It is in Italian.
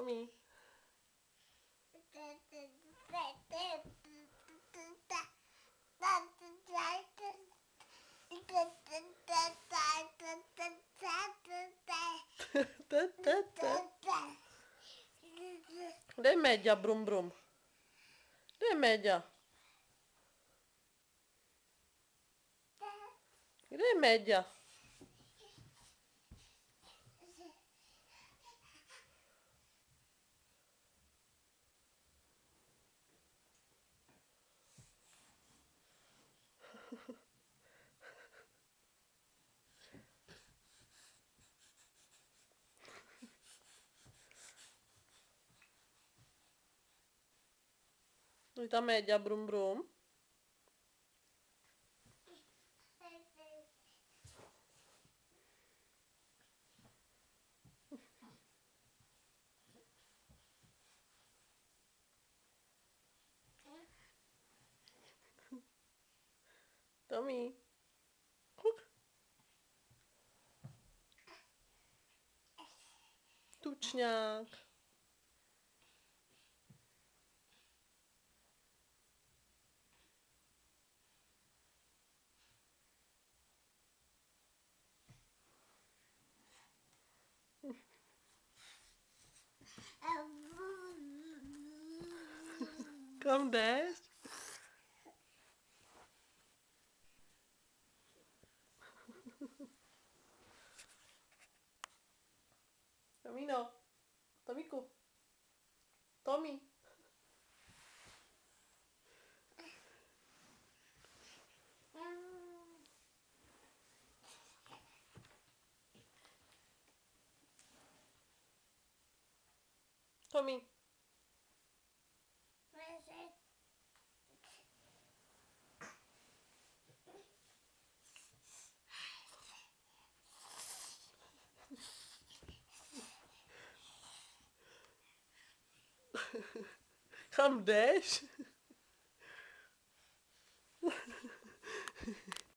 Tommy? Dai media brum brum. Dai media. Dai media. solita media brum brum Tommy. Tuczniak. Come, Dash. Camino. Tomico. Tommy. Tommy. Gaan dash?